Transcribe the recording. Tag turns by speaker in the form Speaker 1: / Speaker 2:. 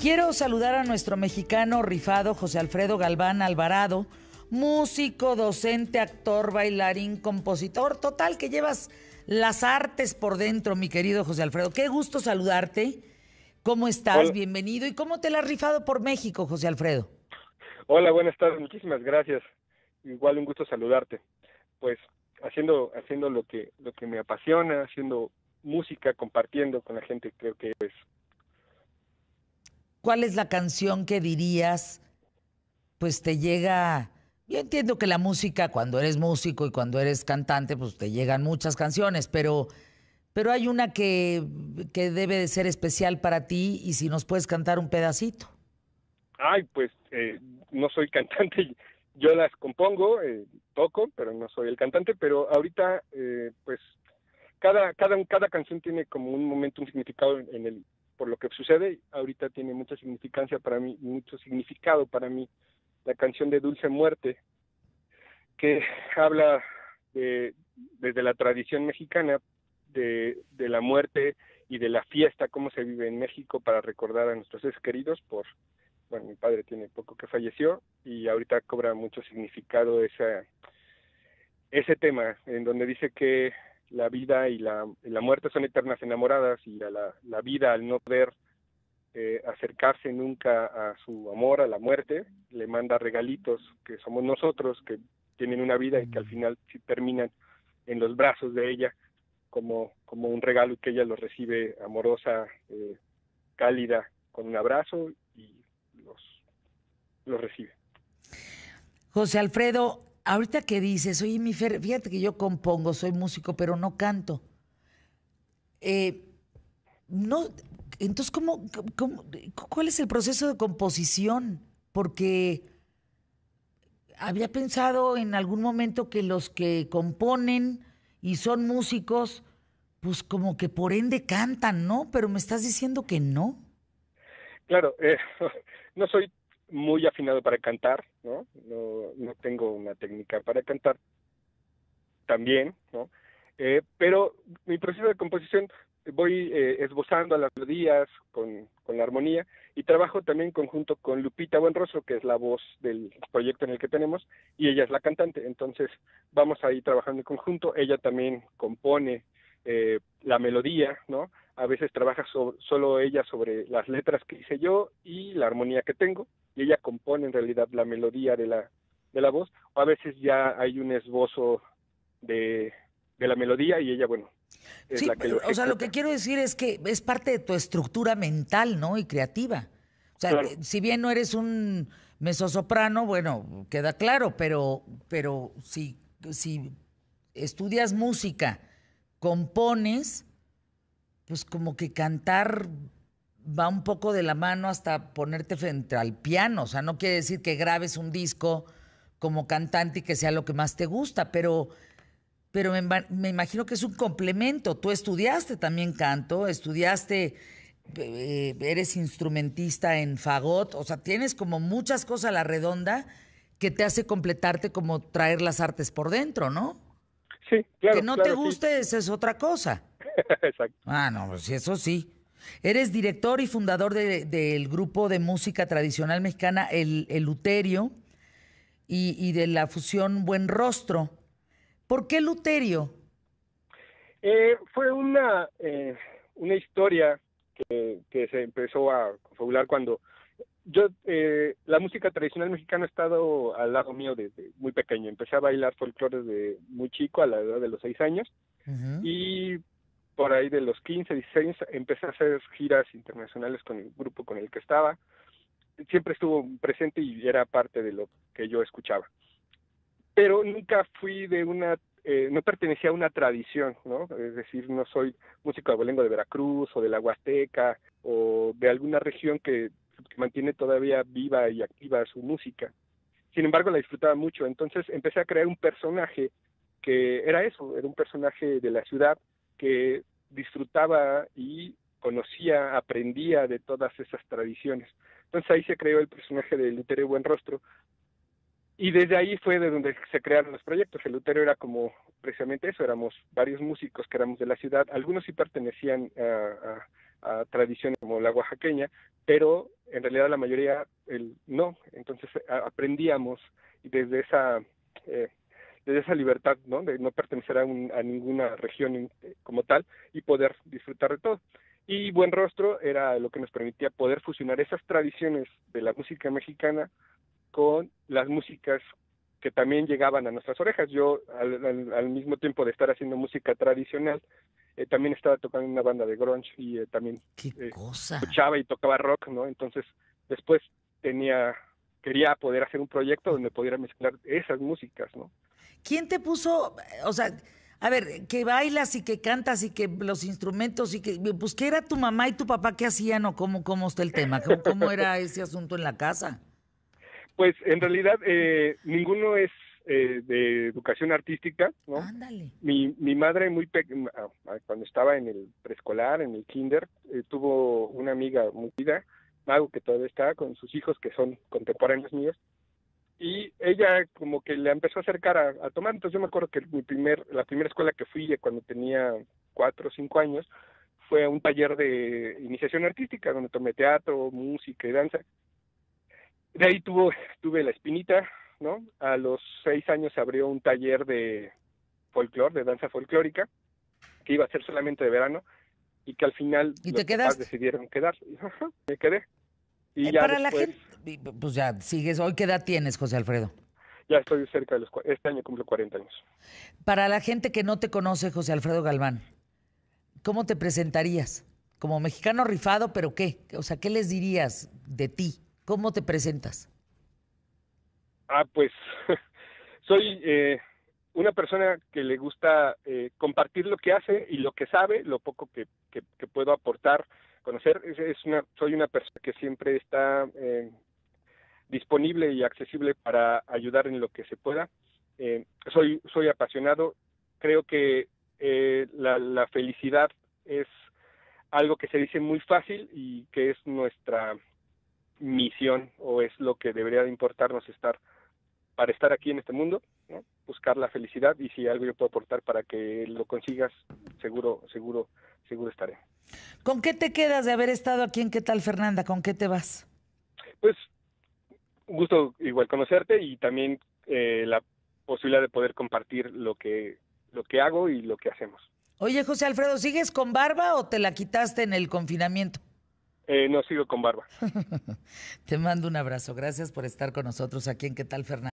Speaker 1: Quiero saludar a nuestro mexicano rifado José Alfredo Galván Alvarado, músico, docente, actor, bailarín, compositor, total que llevas las artes por dentro, mi querido José Alfredo. Qué gusto saludarte. ¿Cómo estás? Bienvenido. ¿Y cómo te la has rifado por México, José Alfredo?
Speaker 2: Hola, buenas tardes. Muchísimas gracias. Igual un gusto saludarte. Pues haciendo haciendo lo que lo que me apasiona, haciendo música, compartiendo con la gente, creo que es.
Speaker 1: ¿Cuál es la canción que dirías pues te llega yo entiendo que la música, cuando eres músico y cuando eres cantante, pues te llegan muchas canciones, pero, pero hay una que, que debe de ser especial para ti y si nos puedes cantar un pedacito.
Speaker 2: Ay, pues eh, no soy cantante, yo las compongo, eh, toco, pero no soy el cantante, pero ahorita eh, pues cada, cada, cada canción tiene como un momento, un significado en el, por lo que sucede, ahorita tiene mucha significancia para mí, mucho significado para mí la canción de Dulce Muerte, que habla de, desde la tradición mexicana de, la muerte y de la fiesta, cómo se vive en México para recordar a nuestros seres queridos por, bueno, mi padre tiene poco que falleció y ahorita cobra mucho significado esa, ese tema, en donde dice que la vida y la, la muerte son eternas enamoradas y la, la vida al no poder eh, acercarse nunca a su amor, a la muerte, le manda regalitos que somos nosotros, que tienen una vida y que al final terminan en los brazos de ella como, como un regalo y que ella lo recibe amorosa, eh, cálida, con un abrazo y los, los recibe.
Speaker 1: José Alfredo, ahorita que dices, oye, mi Fer, fíjate que yo compongo, soy músico, pero no canto. Eh, no, entonces, ¿cómo, cuál es el proceso de composición? Porque había pensado en algún momento que los que componen y son músicos, pues como que por ende cantan, ¿no? Pero me estás diciendo que no.
Speaker 2: Claro, eh, no soy muy afinado para cantar, ¿no? ¿no? No tengo una técnica para cantar también, ¿no? Eh, pero mi proceso de composición voy eh, esbozando las melodías con, con, la armonía y trabajo también conjunto con Lupita Buenrostro, que es la voz del proyecto en el que tenemos, y ella es la cantante. Entonces vamos ahí trabajando en conjunto. Ella también compone eh, la melodía, ¿no? A veces trabaja solo ella sobre las letras que hice yo y la armonía que tengo, y ella compone en realidad la melodía de la, de la voz, o a veces ya hay un esbozo de, de la melodía y ella, bueno,
Speaker 1: sí, o sea, lo que quiero decir es que es parte de tu estructura mental, ¿no? Y creativa. O sea, si bien no eres un mesosoprano, bueno, queda claro, pero, pero si, si estudias música, compones, pues como que cantar va un poco de la mano hasta ponerte frente al piano. O sea, no quiere decir que grabes un disco como cantante y que sea lo que más te gusta, pero pero me, imagino que es un complemento. Tú estudiaste también canto, estudiaste, eh, eres instrumentista en fagot, o sea, tienes como muchas cosas a la redonda que te hace completarte como traer las artes por dentro, ¿no?
Speaker 2: Sí, claro.
Speaker 1: Que no te guste, esa es otra cosa.
Speaker 2: Exacto.
Speaker 1: Ah, no, pues eso sí. Eres director y fundador del grupo de música tradicional mexicana El, El Luterio y, y de la fusión Buen Rostro. ¿Por qué Luterio?
Speaker 2: Eh, fue una, eh, una historia que, se empezó a confabular cuando yo, eh, la música tradicional mexicana ha estado al lado mío desde muy pequeño. Empecé a bailar folclore desde muy chico, a la edad de los seis años, y por ahí de los 15, 16 empecé a hacer giras internacionales con el grupo con el que estaba. Siempre estuvo presente y era parte de lo que yo escuchaba pero nunca fui de una, eh, no pertenecía a una tradición, ¿no? Es decir, no soy músico abolengo de Veracruz o de la Huasteca o de alguna región que, mantiene todavía viva y activa su música. Sin embargo, la disfrutaba mucho, entonces empecé a crear un personaje que era eso, era un personaje de la ciudad que disfrutaba y conocía, aprendía de todas esas tradiciones. Entonces ahí se creó el personaje de Luterio Buenrostro, y desde ahí fue de donde se crearon los proyectos. El Lutero era como precisamente eso, éramos varios músicos que éramos de la ciudad, algunos sí pertenecían a, tradiciones como la oaxaqueña, pero en realidad la mayoría el, no. Entonces aprendíamos y desde esa eh, desde esa libertad, ¿no? De no pertenecer a, a ninguna región como tal y poder disfrutar de todo. Y Buen Rostro era lo que nos permitía poder fusionar esas tradiciones de la música mexicana con las músicas que también llegaban a nuestras orejas. Yo, al, mismo tiempo de estar haciendo música tradicional, eh, también estaba tocando una banda de grunge y eh, también
Speaker 1: eh,
Speaker 2: escuchaba y tocaba rock, ¿no? Entonces, después tenía, quería poder hacer un proyecto donde pudiera mezclar esas músicas, ¿no?
Speaker 1: ¿Quién te puso, o sea, a ver, que bailas y que cantas y que los instrumentos y que, pues, ¿qué era tu mamá y tu papá que hacían o cómo, cómo está el tema? ¿Cómo, era ese asunto en la casa?
Speaker 2: Pues en realidad eh, ninguno es eh, de educación artística, ¿no?
Speaker 1: Ándale.
Speaker 2: Mi, mi madre muy ah, ah, cuando estaba en el preescolar, en el kinder, eh, tuvo una amiga muy querida, algo que todavía está con sus hijos que son contemporáneos míos, y ella como que le empezó a acercar a, tomar. Entonces yo me acuerdo que mi primer, la primera escuela que fui cuando tenía cuatro o cinco años fue un taller de iniciación artística donde tomé teatro, música y danza. De ahí tuvo, tuve la espinita, ¿no? A los seis años se abrió un taller de folclore, de danza folclórica, que iba a ser solamente de verano y que al final
Speaker 1: ¿Y
Speaker 2: los
Speaker 1: te
Speaker 2: decidieron quedar. me quedé.
Speaker 1: Y eh, para la gente, pues ya sigues, ¿hoy qué edad tienes, José Alfredo?
Speaker 2: Ya estoy cerca de los, este año cumplo 40 años.
Speaker 1: Para la gente que no te conoce, José Alfredo Galván, ¿cómo te presentarías? Como mexicano rifado, pero ¿qué? O sea, ¿qué les dirías de ti? ¿Cómo te presentas?
Speaker 2: Ah, pues soy eh, una persona que le gusta eh, compartir lo que hace y lo que sabe, lo poco que, que puedo aportar conocer. Es, una, soy una persona que siempre está eh, disponible y accesible para ayudar en lo que se pueda. Eh, soy, soy apasionado. Creo que eh, la, la felicidad es algo que se dice muy fácil y que es nuestra misión o es lo que debería de importarnos estar para estar aquí en este mundo, buscar la felicidad y si algo yo puedo aportar para que lo consigas, seguro, seguro, seguro estaré.
Speaker 1: ¿Con qué te quedas de haber estado aquí en qué tal Fernanda? ¿Con qué te vas?
Speaker 2: Pues un gusto igual conocerte y también eh, la posibilidad de poder compartir lo que lo que hago y lo que hacemos.
Speaker 1: Oye, José Alfredo, ¿sigues con barba o te la quitaste en el confinamiento?
Speaker 2: Eh, no sigo con barba.
Speaker 1: te mando un abrazo. Gracias por estar con nosotros aquí en ¿Qué tal, Fernanda?